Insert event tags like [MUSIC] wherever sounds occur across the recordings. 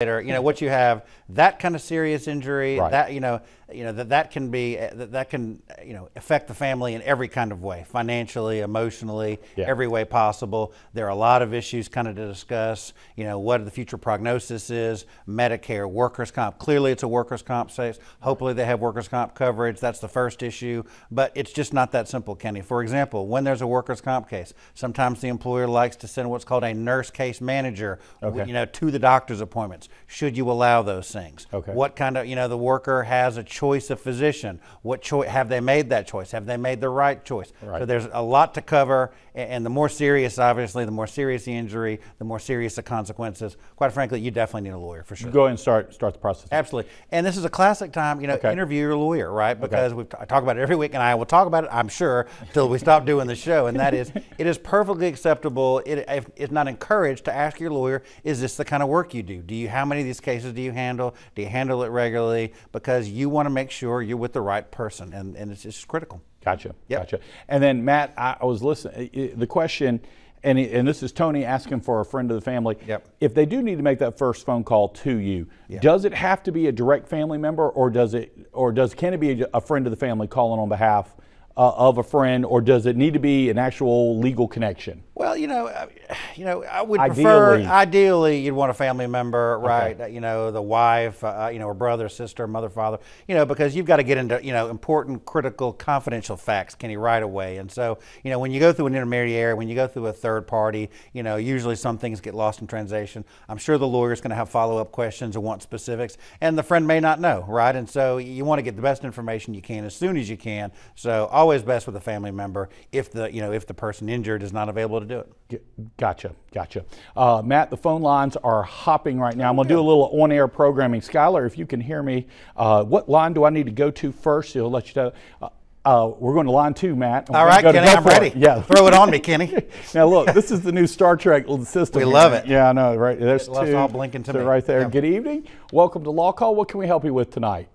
later, you know, what you have, that kind of serious injury, Right. that, you know, you know, that, that can be, uh, that, that can, you know, affect the family in every kind of way, financially, emotionally, Yeah. every way possible. There are a lot of issues kind of to discuss, you know, what the future prognosis is, Medicare, workers' comp. Clearly it's a workers' comp case. Hopefully they have workers' comp coverage. That's the first issue. But it's just not that simple, Kenny. For example, when there's a workers' comp case, sometimes the employer likes to send what's called a nurse case manager, Okay. you know, to the doctor's appointments. Should you allow those things? Okay. What kind of, you know, the worker has a choice of physician. What choice have they made that choice? Have they made the right choice? Right. So there's a lot to cover, and the more serious, obviously, the more serious the injury, the more serious the consequences. Quite frankly, you definitely need a lawyer for sure. Go ahead and start start the process. Absolutely. And this is a classic time, you know, Okay. interview your lawyer, right? Because we I talk about it every week, and I will talk about it, I'm sure, until we stop doing the show. And that is, [LAUGHS] it is perfectly acceptable. It, if, it's not encouraged to ask your lawyer, is this the kind of work you do? Do you, how many of these cases do you handle? Do you handle it regularly? Because you want to make sure you're with the right person, and, and it's just critical. Gotcha. Yep. Gotcha. And then Matt, I, I was listening. i- eh, i- eh, The question, and and this is Tony asking for a friend of the family. Yep. If they do need to make that first phone call to you, Yeah. does it have to be a direct family member, or does it, or does can it be a, a friend of the family calling on behalf uh, of a friend, or does it need to be an actual legal connection? Well, you know, uh, you know, I would prefer Ideally. ideally you'd want a family member, right? Uh, You know, the wife, uh, you know, or brother, sister, mother, father. You know, because you've got to get into you know important, critical, confidential facts, Kenny, right away. And so, you know, when you go through an intermediary, when you go through a third party, you know, usually some things get lost in translation. I'm sure the lawyer's going to have follow up questions and want specifics, and the friend may not know, right? And so you want to get the best information you can as soon as you can. So always best with a family member if the you know if the person injured is not available to do it. Gotcha, gotcha. Uh, Matt, the phone lines are hopping right now. I'm going to do a little on air programming. Skylar, if you can hear me, uh, what line do I need to go to first? He'll let you know. Uh, uh, we're going to line two, Matt. All right, gonna Kenny, I'm ready. it. Yeah. Throw it on me, Kenny. [LAUGHS] now, look, this is the new Star Trek system. We here. love it. Yeah, I know, right? There's It two. all blinking to so me. right there. Yeah. Good evening. Welcome to Law Call. What can we help you with tonight?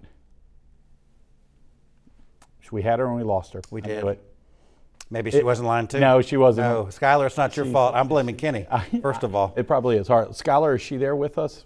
We had her and we lost her. We did. Maybe she wasn't lying too. No, she wasn't. No, Skylar, it's not your fault. I'm blaming Kenny, [LAUGHS] first of all. It probably is. All right, Skylar, is she there with us?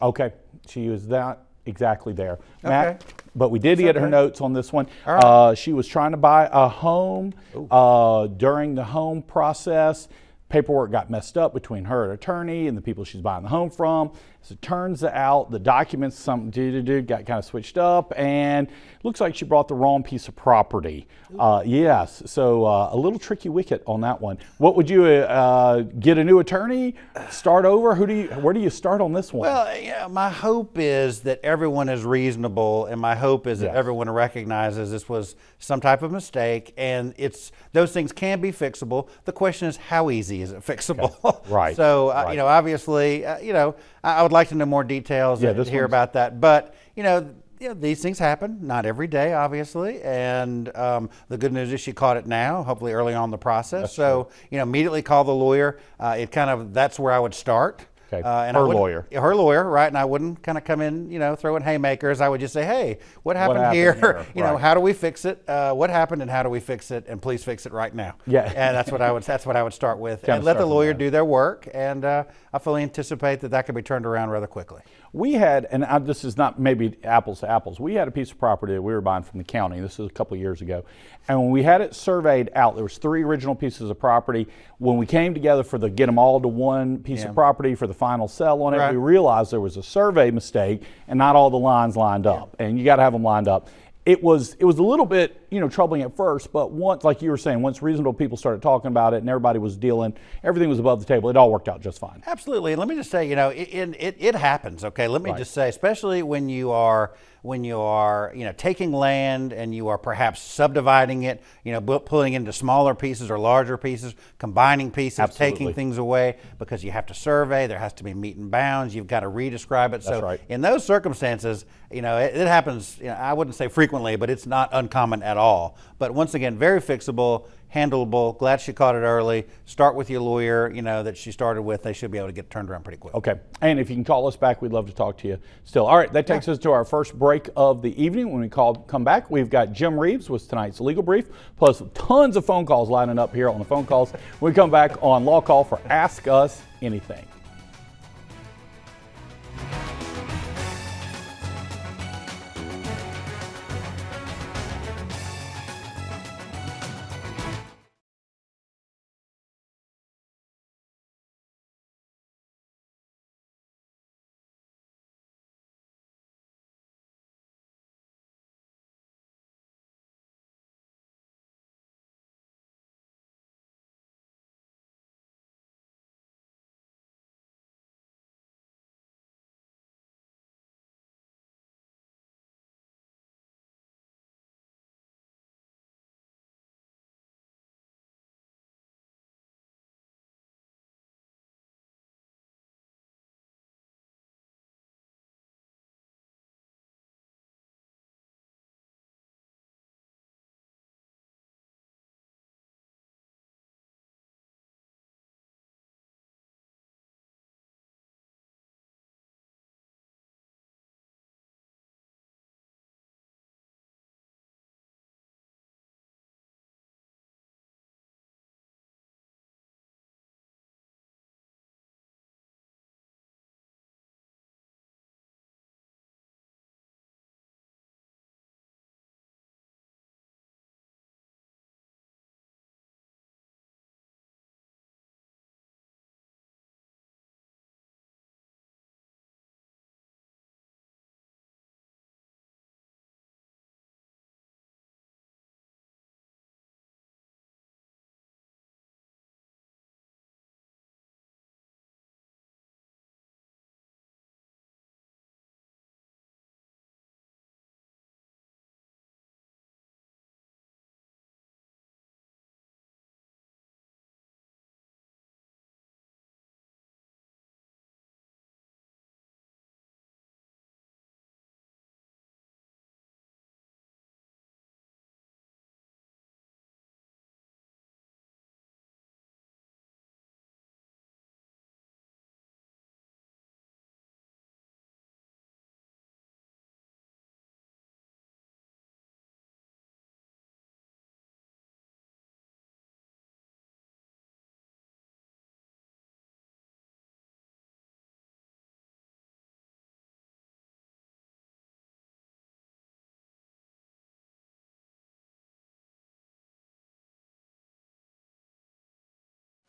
Okay, she was not exactly there. Matt, but we did get her notes on this one. All right. Uh, she was trying to buy a home uh, during the home process. Paperwork got messed up between her and attorney and the people she's buying the home from. As it turns out, the documents some do do do got kind of switched up, and looks like she brought the wrong piece of property. Uh, yes, so uh, a little tricky wicket on that one. What would you uh, get a new attorney? Start over? Who do you? Where do you start on this one? Well, yeah, my hope is that everyone is reasonable, and my hope is Yes. that everyone recognizes this was some type of mistake, and it's those things can be fixable. The question is, how easy is it fixable? Right, [LAUGHS] So, uh, right. you know, obviously, uh, you know, I, would like to know more details Yeah, and hear about that, but you know. You know, these things happen, not every day, obviously. And um, the good news is she caught it now, hopefully early on in the process. so, you know, immediately call the lawyer. Uh, it kind of, that's where I would start. Okay, Uh, and her lawyer. her lawyer, right? And I wouldn't kind of come in, you know, throwing haymakers. I would just say, hey, what happened, happened here? here? [LAUGHS] you know, how do we fix it? Uh, what happened and how do we fix it? And please fix it right now. Yeah. [LAUGHS] And that's what I would. That's what I would start with. Kinda and let the lawyer do their work. And uh, I fully anticipate that that could be turned around rather quickly. We had, and I, this is not maybe apples to apples. We had a piece of property that we were buying from the county. This is a couple of years ago, and when we had it surveyed out, there was three original pieces of property. When we came together for the get them all to one piece Yeah. of property for the final sell on it, Right. we realized there was a survey mistake and not all the lines lined up. And you got to have them lined up. It was it was a little bit you know troubling at first, but once like you were saying, once reasonable people started talking about it and everybody was dealing, everything was above the table. It all worked out just fine. Absolutely. Let me just say, you know, it, it, it, happens, okay? Let me Right. just say, especially when you are when you are, you know, taking land and you are perhaps subdividing it, you know, pulling into smaller pieces or larger pieces, combining pieces, Absolutely. taking things away because you have to survey, there has to be meet and bounds, you've got to re-describe it. so right. in those circumstances, you know, it, it happens, you know, I wouldn't say frequently, but it's not uncommon at all. But once again, very fixable, handleable. Glad she caught it early. Start with your lawyer, you know, that she started with. They should be able to get turned around pretty quick. Okay. And if you can call us back, we'd love to talk to you still. All right, that takes us to our first break of the evening. When we call come back, we've got Jim Reeves with tonight's legal brief, plus tons of phone calls lining up here on the phone calls. When we come back on Law Call for Ask Us Anything.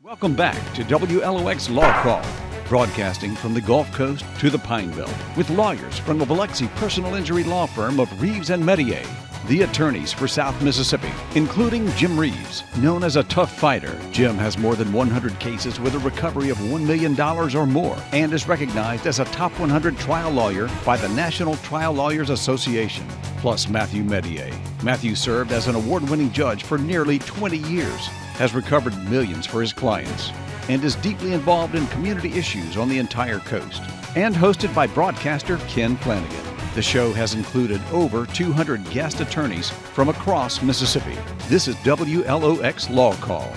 Welcome back to WLOX Law Call, broadcasting from the Gulf Coast to the Pine Belt with lawyers from the Biloxi personal injury law firm of Reeves and Mestayer, the attorneys for South Mississippi, including Jim Reeves. Known as a tough fighter, Jim has more than 100 cases with a recovery of $1 million or more and is recognized as a top 100 trial lawyer by the National Trial Lawyers Association. Plus, Matthew Mestayer. Matthew served as an award winning judge for nearly 20 years has recovered millions for his clients, and is deeply involved in community issues on the entire coast. And hosted by broadcaster Ken Flanagan. The show has included over 200 guest attorneys from across Mississippi. This is WLOX Law Call.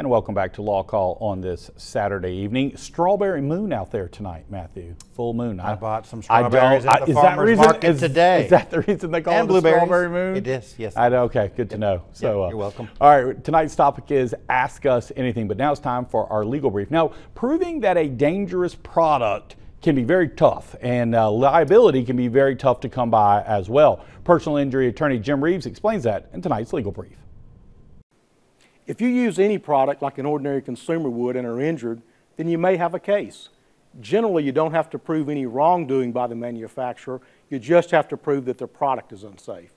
And welcome back to Law Call on this Saturday evening. Strawberry moon out there tonight, Matthew. Full moon. I bought some I strawberries at I- the is that farmer's reason- market is- today. Is that the reason they call it the strawberry moon? It is, yes. I know. Okay, good to know. So, uh, you're welcome. All right, tonight's topic is ask us anything, but now it's time for our legal brief. Now, proving that a dangerous product can be very tough, and uh, liability can be very tough to come by as well. Personal injury attorney Jim Reeves explains that in tonight's legal brief. If you use any product like an ordinary consumer would and are injured, then you may have a case. Generally, you don't have to prove any wrongdoing by the manufacturer, you just have to prove that their product is unsafe.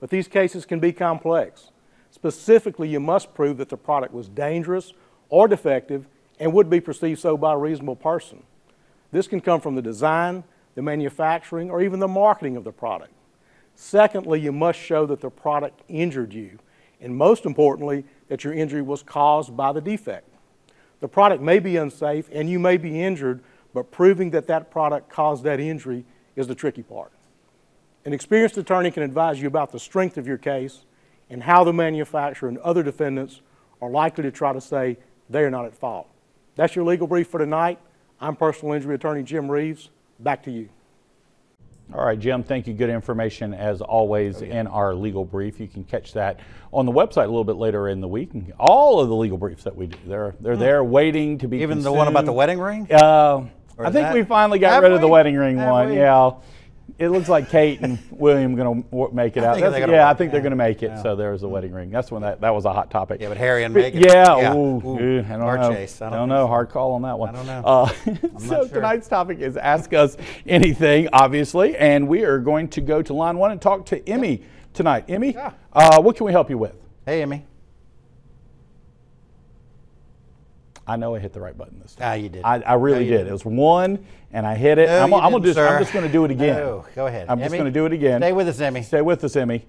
But these cases can be complex. Specifically, you must prove that the product was dangerous or defective and would be perceived so by a reasonable person. This can come from the design, the manufacturing, or even the marketing of the product. Secondly, you must show that the product injured you, and most importantly, that your injury was caused by the defect. The product may be unsafe and you may be injured, but proving that that product caused that injury is the tricky part. An experienced attorney can advise you about the strength of your case and how the manufacturer and other defendants are likely to try to say they are not at fault. That's your legal brief for tonight. I'm personal injury attorney Jim Reeves. Back to you. All right, Jim, thank you. Good information as always in our legal brief. You can catch that on the website a little bit later in the week. And all of the legal briefs that we do, they're, they're there waiting to be Even the one about the wedding ring? Uh, I think that- we finally got Have rid of the wedding ring Have one. we? Yeah. It looks like Kate and [LAUGHS] William going to make it I out. think That's- they're gonna yeah, I think they're going to make it. Yeah. So there's the wedding ring. That's when that, that was a hot topic. Yeah, but Harry and Meghan. Yeah, Yeah. ooh, Ooh, I don't know. chase. I don't don't know. Hard call on that one. I don't know. Uh, [LAUGHS] so sure. tonight's topic is ask us anything, obviously, and we are going to go to line one and talk to Emmy tonight. Emmy, uh, what can we help you with? Hey, Emmy. I know I hit the right button this time. Ah, you did. I, I really No, did. didn't. It was one, and I hit it. No, I'm, you I'm gonna didn't, just, I'm just going to do it again. No, go ahead. I'm just going to do it again. Stay with us, Emmy. Stay with us, Emmy.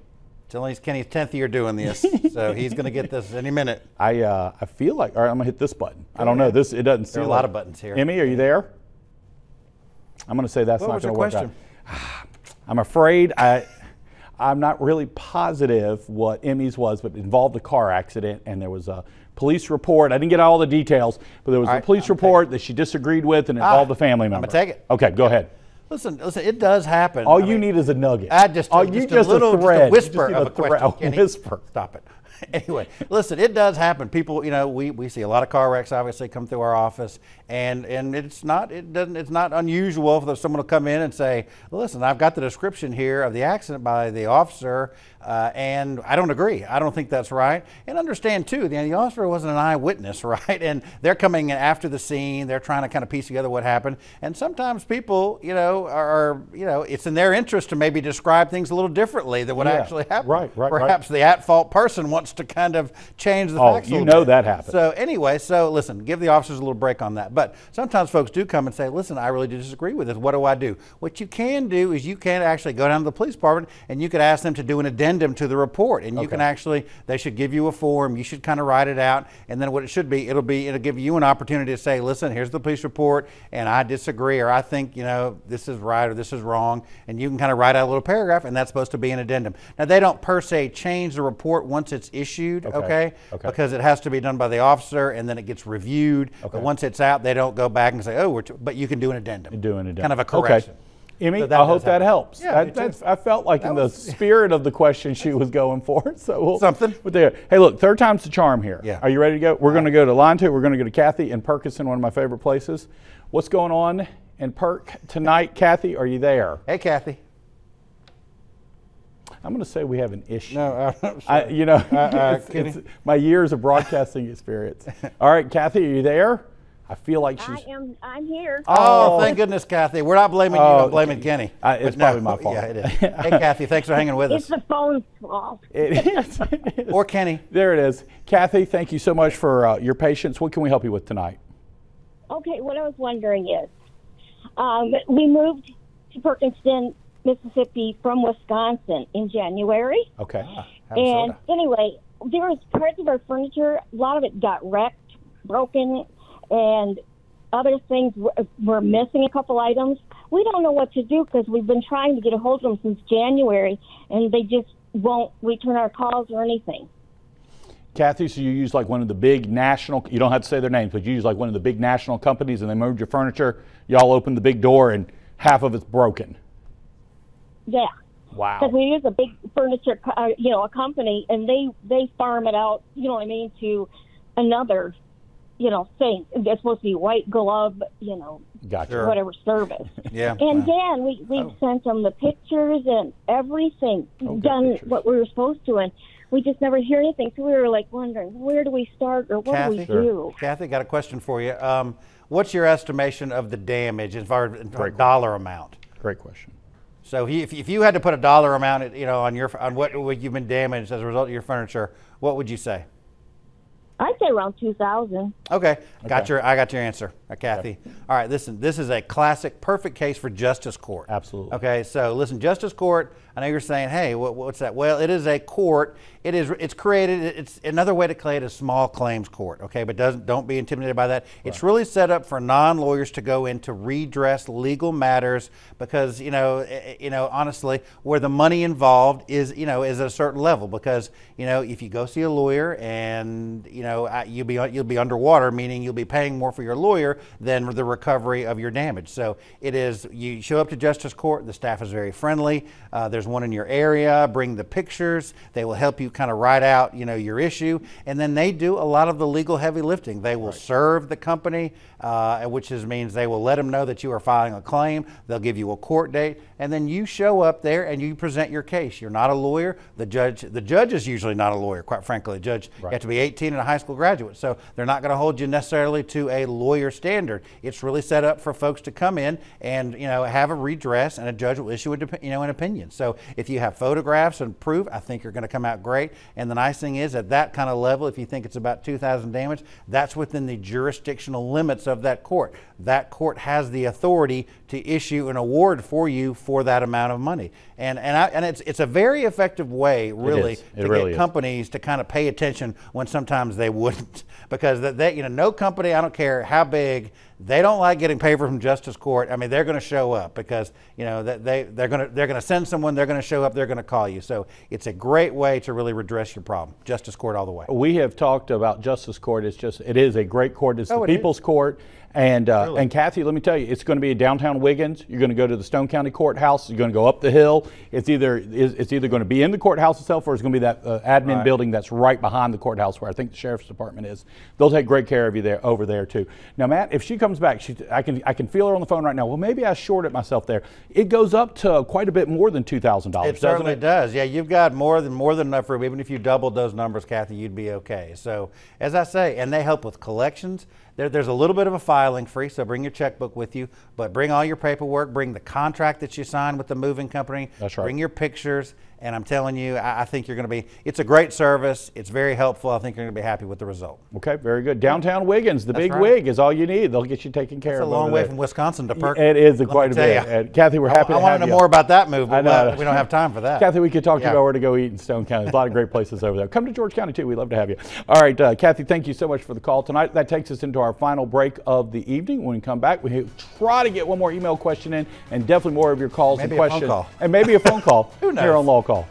It's only Kenny's 10th year doing this, [LAUGHS] so he's going to get this any minute. I uh, I feel like all right. I'm gonna hit this button. I don't know. This it doesn't. There are a lot like- of buttons here. Emmy, are you there? I'm gonna say that's What not gonna your work question? out. [SIGHS] I'm afraid I. I'm not really positive what Emmy's was, but it involved a car accident, and there was a police report. I didn't get all the details, but there was All a police I'm report that she disagreed with and involved a family member. I'ma take it. Okay, go ahead. Listen, listen, it does happen. All I you mean, need is a nugget. I just, All just, you a just little a thread. just a whisper just of a thre- question. a whisper. Stop it. [LAUGHS] Anyway, listen, it does happen. People, you know, we, we see a lot of car wrecks obviously come through our office, and and it's not it doesn't it's not unusual for someone to come in and say, listen, I've got the description here of the accident by the officer, uh, and I don't agree. I don't think that's right. And understand too, the, the officer wasn't an [LAUGHS] eyewitness, right? And they're coming in after the scene. They're trying to kind of piece together what happened. And sometimes people, you know, are, you know, it's in their interest to maybe describe things a little differently than what Yeah, actually happened. right, right, right. Perhaps the at-fault person wants to kind of change the Oh, facts. a you know bit. that happens. So anyway, so listen, give the officers a little break on that. But sometimes folks do come and say, "Listen, I really do disagree with this. What do I do?" What you can do is you can actually go down to the police department and you could ask them to do an addendum to the report, and you can actually they should give you a form. You should kind of write it out, and then what it should be, it'll be it'll give you an opportunity to say, "Listen, here's the police report, and I disagree, or I think you know this is right or this is wrong," and you can kind of write out a little paragraph, and that's supposed to be an addendum. Now they don't per se change the report once it's issued, Okay. okay? Okay. Because it has to be done by the officer, and then it gets reviewed. Okay. But once it's out, they don't go back and say, "Oh, we're," but you can do an addendum. Do an addendum. Kind of a correction. Okay. Emmy, So I hope does that happen. helps. Yeah, That- me I felt like That in was- the [LAUGHS] spirit of the question she was going for. [LAUGHS] So we'll, Something. But there. Hey, look, third time's the charm here. Yeah. Are you ready to go? We're going to go to line two. We're going to go to Kathy in one of my favorite places. What's going on in Perk tonight, Kathy? Are you there? Hey, Kathy. I'm going to say we have an issue. No, uh, I'm [LAUGHS] I, you know, uh, it's, it's my years of broadcasting experience. All right, Kathy, are you there? I feel like I she's. am. I'm here. Oh, Oh. thank goodness, Kathy. We're not blaming you, Oh, I'm blaming Kenny. Uh, it's But no, probably my fault. Yeah, it is. [LAUGHS] Hey, Kathy, thanks for hanging with us. it's us. the phone's fault. [LAUGHS] It is. It is. [LAUGHS] Or Kenny. there it is. Kathy, thank you so much for uh, your patience. What can we help you with tonight? Okay, what I was wondering is, um, we moved to Perkinston, Mississippi from Wisconsin in January. Okay. And Minnesota. anyway, there was parts of our furniture, a lot of it got wrecked, broken, and other things We're missing a couple items. We don't know what to do because we've been trying to get a hold of them since January, and they just won't return our calls or anything. Kathy, so you use like one of the big national, you don't have to say their names, but you use like one of the big national companies and they moved your furniture. Y'all opened the big door and half of it's broken. Yeah. Wow. because we use a big furniture, uh, you know, a company, and they they farm it out, you know what I mean, to another, you know, thing. It's supposed to be white glove, you know, Gotcha. Whatever service. [LAUGHS] Yeah. And then we we Oh. sent them the pictures and everything, Oh, done pictures. what we were supposed to, and we just never hear anything. So we were like wondering, where do we start or what do we Kathy? Sure. do? Kathy, got a question for you. Um, what's your estimation of the damage as far as Great dollar amount? Great question. So if you, if you had to put a dollar amount, you know, on your on what what you've been damaged as a result of your furniture, what would you say? I'd say around two thousand. Okay, got Okay. your I got your answer, uh, Kathy. All right, listen, this is a classic, perfect case for justice court. Absolutely. Okay, so listen, justice court. I know you're saying, hey, what, what's that? Well, it is a court. It is. It's created. It's another way to create a small claims court. Okay, but doesn't don't be intimidated by that. It's really set up for non-lawyers to go in to redress legal matters because you know, eh, eh, you know, honestly, where the money involved is you know is at a certain level because you know if you go see a lawyer and you know you'll be you'll be underwater, meaning you'll be paying more for your lawyer than the recovery of your damage. So it is you show up to justice court. The staff is very friendly. Uh, there's one in your area. Bring the pictures. They will help you kind of write out you know your issue, and then they do a lot of the legal heavy lifting. They will serve the company, uh, which is, means they will let them know that you are filing a claim. They'll give you a court date, and then you show up there and you present your case. You're not a lawyer. The judge the judge is usually not a lawyer. Quite frankly, the judge you have to be 18 and a high school graduate, so they're not going to hold you necessarily to a lawyer standard. It's really set up for folks to come in and you know have a redress, and a judge will issue a you know an opinion. So if you have photographs and proof, I think you're going to come out great. And the nice thing is, at that kind of level, if you think it's about 2,000 damage, that's within the jurisdictional limits of that court. That court has the authority to issue an award for you for that amount of money. And and I, and it's it's a very effective way, really, to really get is. companies to kind of pay attention when sometimes they wouldn't, [LAUGHS] because that they, you know no company, I don't care how big, they don't like getting paper from justice court. I mean, they're going to show up because you know that they they're going to they're going to send someone, they're going to show up, they're going to call you. So it's a great way to really redress your problem. Justice court all the way. We have talked about justice court. It's just it is a great court. It's Oh, the it is. people's court. And uh, Really? and Kathy, let me tell you, it's going to be in downtown Wiggins. You're going to go to the Stone County Courthouse. You're going to go up the hill. It's either it's it's either going to be in the courthouse itself, or it's going to be that uh, admin Right. building that's right behind the courthouse, where I think the sheriff's department is. They'll take great care of you there over there too. Now, Matt, if she comes back, she I can I can feel her on the phone right now. Well, maybe I shorted myself there. It goes up to quite a bit more than two thousand dollars. It certainly does. Yeah, you've got more than more than enough room. Even if you doubled those numbers, Kathy, you'd be okay. So, as I say, and they help with collections. There, there's a little bit of a filing fee, so bring your checkbook with you. But bring all your paperwork. Bring the contract that you signed with the moving company. That's right. Bring your pictures. And I'm telling you, I, I think you're going to be. It's a great service. It's very helpful. I think you're going to be happy with the result. Okay, very good. Downtown Wiggins, the big right. wig is all you need. They'll get you taken care It's a long way there. from Wisconsin to Perk. It is me quite a bit. ya. And Kathy, we're I- happy I, to want to know you. more about that move, I but we don't have time for that. Kathy, we could talk to you about where to go eat in Stone County. There's a lot of great places over there. Come to George County too. We'd love to have you. All right, uh, Kathy, thank you so much for the call tonight. That takes us into our final break of the evening. When we come back, we try to get one more email question in, and definitely more of your calls Maybe and questions, and maybe a phone call [LAUGHS] Who here on Law Call.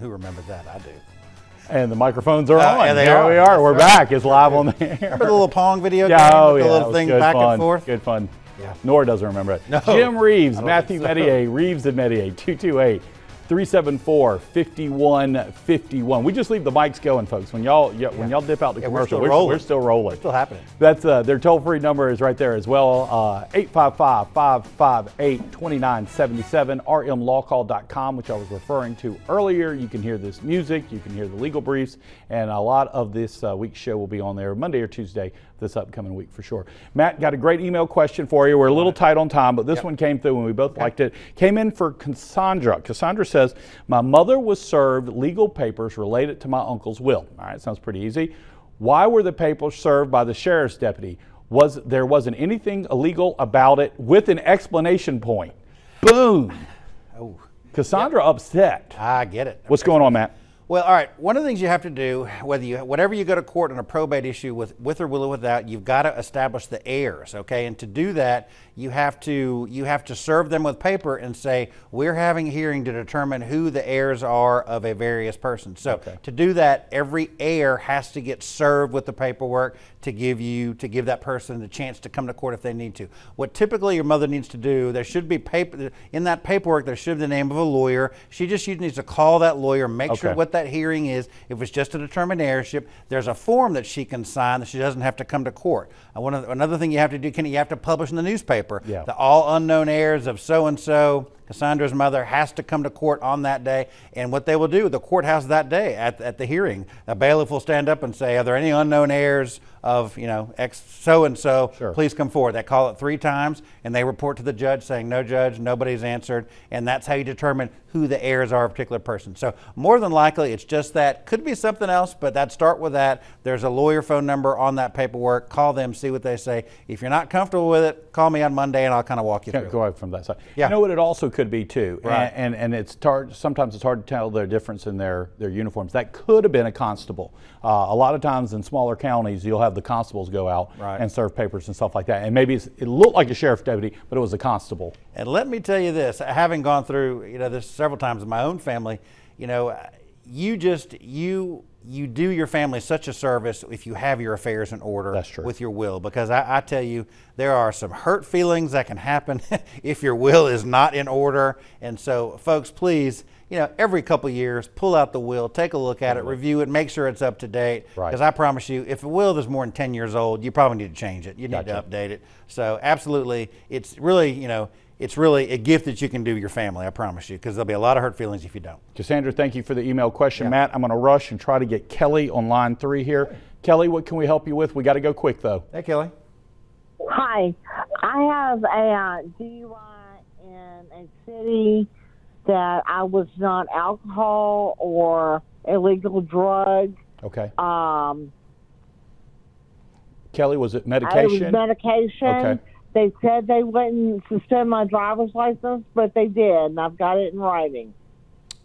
Who remembers that? I do. And the microphones are Uh, on. yeah, they Here are. we are. We're That's back. It's live on the air. Remember the little Pong video Yeah, game? oh yeah, the that little thing good back fun. and forth? Good fun. Yeah. Nora doesn't remember it. No. Jim Reeves, Matthew so. Mestayer, Reeves and Mestayer, 228 374 5151. We just leave the mics going, folks. When y'all y- when y'all dip out the Yeah, we're commercial, still we're, rolling. we're still rolling. Still happening. That's uh, their toll free number is right there as well. Uh, 855 558 2977. rmlawcall.com, which I was referring to earlier. You can hear this music, you can hear the legal briefs, and a lot of this uh, week's show will be on there Monday or Tuesday this upcoming week for sure. Matt, got a great email question for you. We're a little tight on time, but this one came through and we both liked it. Came in for Cassandra. Cassandra says, My mother was served legal papers related to my uncle's will. All right, sounds pretty easy. Why were the papers served by the sheriff's deputy? Was there wasn't anything illegal about it with an explanation point. Boom. Oh, Cassandra upset. I get it. What's going on, Matt? Well, all right. One of the things you have to do, whether you, whatever you go to court on a probate issue with, with or without, you've got to establish the heirs. Okay, and to do that, you have to you have to serve them with paper and say we're having a hearing to determine who the heirs are of a various person. So to do that, every heir has to get served with the paperwork to give you to give that person the chance to come to court if they need to. What typically your mother needs to do, there should be paper in that paperwork. There should be the name of a lawyer. She just needs to call that lawyer, make sure what that hearing is. If it's just to determine heirship, there's a form that she can sign that she doesn't have to come to court. Uh, one the- another thing you have to do, Kenny, you have to publish in the newspaper. Yeah. The all unknown heirs of so and so. Cassandra's mother has to come to court on that day, and what they will do, the courthouse that day at, at the hearing, a bailiff will stand up and say, "Are there any unknown heirs of you know X so and so? Sure. Please come forward." They call it three times, and they report to the judge saying, "No, judge, nobody's answered," and that's how you determine who the heirs are of a particular person. So more than likely, it's just that. Could be something else, but that start with that. There's a lawyer phone number on that paperwork. Call them, see what they say. If you're not comfortable with it, call me on Monday, and I'll kind of walk you Can't through. go out from that side. Yeah. You know what it also could be too, Right. and, and and it's hard. Sometimes it's hard to tell the difference in their their uniforms. That could have been a constable. Uh, a lot of times in smaller counties, you'll have the constables go out Right. and serve papers and stuff like that. And maybe it's, it looked like a sheriff deputy, but it was a constable. And let me tell you this, having gone through, you know, this several times in my own family, you know, you just you you do your family such a service if you have your affairs in order with your will because I, I tell you there are some hurt feelings that can happen [LAUGHS] if your will is not in order and so folks please you know every couple of years pull out the will take a look at it review it make sure it's up to date Right. because i promise you if a will is more than 10 years old you probably need to change it you need Gotcha. to update it so absolutely it's really you know it's really a gift that you can do your family i promise you because there'll be a lot of hurt feelings if you don't Cassandra, thank you for the email question. Yeah. Matt, I'm going to rush and try to get Kelly on line three here. Kelly, what can we help you with? We got to go quick though. hey kelly Hi, I have a uh, DUI in a city that I was not alcohol or illegal drug. Okay. Um, Kelly, was it I was medication? medication. Okay. They said they wouldn't suspend my driver's license, but they did, and I've got it in writing.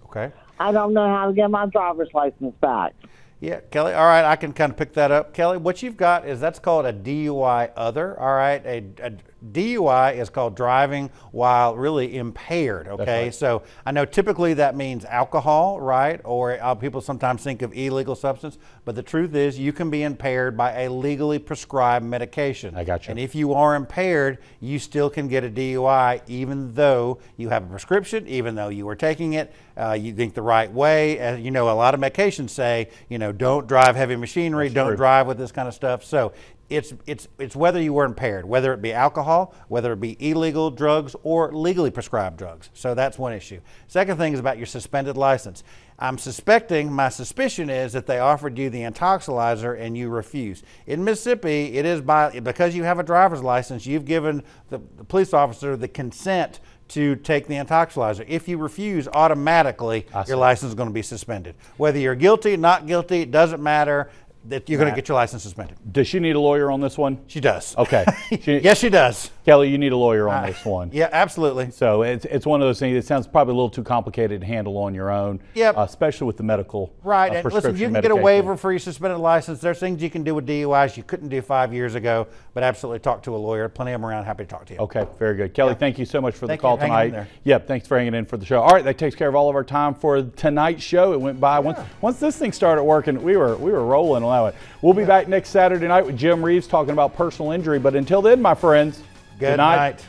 okay I don't know how to get my driver's license back. Yeah, Kelly. All right, I can kind of pick that up. Kelly, what you've got is that's called a DUI other. All right, a, a DUI is called driving while really impaired. Okay, right. so I know typically that means alcohol, right? Or uh, people sometimes think of illegal substance, but the truth is you can be impaired by a legally prescribed medication. I got you. And if you are impaired, you still can get a DUI even though you have a prescription, even though you are taking it, uh, you think the right way. As you know, a lot of medications say, you know, don't drive heavy machinery, don't true. drive with this kind of stuff. So it's it's it's whether you were impaired, whether it be alcohol, whether it be illegal drugs or legally prescribed drugs. So that's one issue. Second thing is about your suspended license. I'm suspecting, my suspicion is that they offered you the intoxilyzer and you refused. In Mississippi, it is by because you have a driver's license, you've given the, the police officer the consent to take the intoxilyzer. If you refuse, automatically your license is going to be suspended. Whether you're guilty, not guilty, it doesn't matter. That you're going to get your license suspended. Does she need a lawyer on this one? She does. Okay. [LAUGHS] She- yes, she does. Kelly, you need a lawyer on this one. Yeah, absolutely. So it's, it's one of those things. It sounds probably a little too complicated to handle on your own. Yep. uh, especially with the medical. Right. uh, and listen, you can get a waiver for your suspended license. There's things you can do with DUIs you couldn't do five years ago, but absolutely talk to a lawyer. Plenty of them around. Happy to talk to you. Okay, very good. Kelly, thank you so much for Thank the call for hanging in tonight. there. Yep, thanks for hanging in for the show. All right, that takes care of all of our time for tonight's show. It went by once once this thing started working, we were we were rolling on that one. We'll be back next Saturday night with Jim Reeves talking about personal injury. But until then, my friends, Good night.